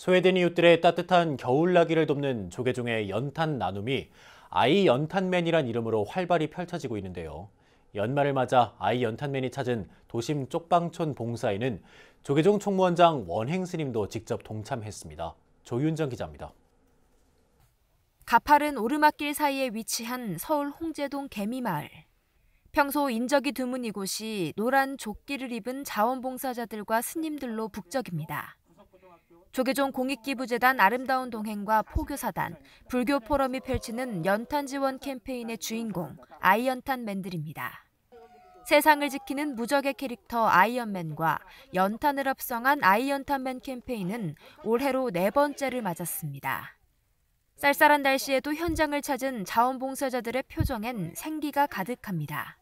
소외된 이웃들의 따뜻한 겨울나기를 돕는 조계종의 연탄 나눔이 아이 연탄맨이란 이름으로 활발히 펼쳐지고 있는데요. 연말을 맞아 아이 연탄맨이 찾은 도심 쪽방촌 봉사에는 조계종 총무원장 원행 스님도 직접 동참했습니다. 조윤정 기자입니다. 가파른 오르막길 사이에 위치한 서울 홍제동 개미마을. 평소 인적이 드문 이곳이 노란 조끼를 입은 자원봉사자들과 스님들로 북적입니다. 조계종 공익기부재단 아름다운 동행과 포교사단, 불교 포럼이 펼치는 연탄 지원 캠페인의 주인공 아이연탄맨들입니다. 세상을 지키는 무적의 캐릭터 아이언맨과 연탄을 합성한 아이연탄맨 캠페인은 올해로 네 번째를 맞았습니다. 쌀쌀한 날씨에도 현장을 찾은 자원봉사자들의 표정엔 생기가 가득합니다.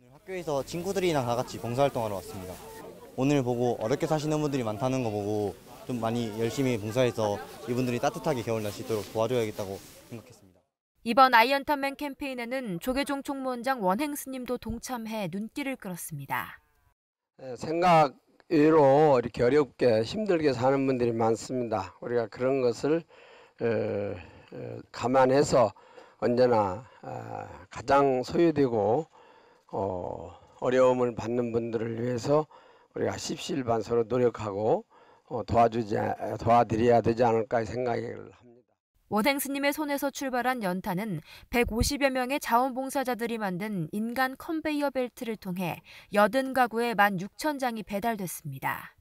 오늘 학교에서 친구들이랑 다 같이 봉사활동하러 왔습니다. 오늘 보고 어렵게 사시는 분들이 많다는 거 보고 좀 많이 열심히 봉사해서 이분들이 따뜻하게 겨울 날수 있도록 도와줘야겠다고 생각했습니다. 이번 아이언탄맨 캠페인에는 조계종 총무원장 원행 스님도 동참해 눈길을 끌었습니다. 예, 생각 외로 이렇게 어렵게 힘들게 사는 분들이 많습니다. 우리가 그런 것을 어, 어, 감안해서 언제나 아, 가장 소외되고 어, 어려움을 받는 분들을 위해서 우리가 십시일반 서로 노력하고 도와주지 도와드려야 되지 않을까 생각을 합니다. 원행 스님의 손에서 출발한 연탄은 150여 명의 자원봉사자들이 만든 인간 컨베이어 벨트를 통해 80가구에 16,000장이 배달됐습니다.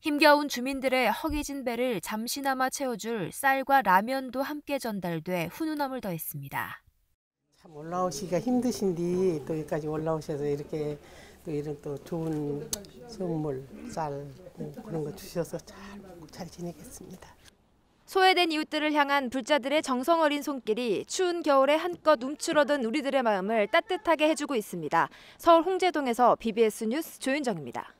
힘겨운 주민들의 허기진 배를 잠시나마 채워줄 쌀과 라면도 함께 전달돼 훈훈함을 더했습니다. 참 올라오시기가 힘드신데 또 여기까지 올라오셔서 이렇게 또 이런 또 좋은 선물, 쌀 그런 거 주셔서 잘, 잘 지내겠습니다. 소외된 이웃들을 향한 불자들의 정성 어린 손길이 추운 겨울에 한껏 움츠러든 우리들의 마음을 따뜻하게 해주고 있습니다. 서울 홍제동에서 BBS 뉴스 조윤정입니다.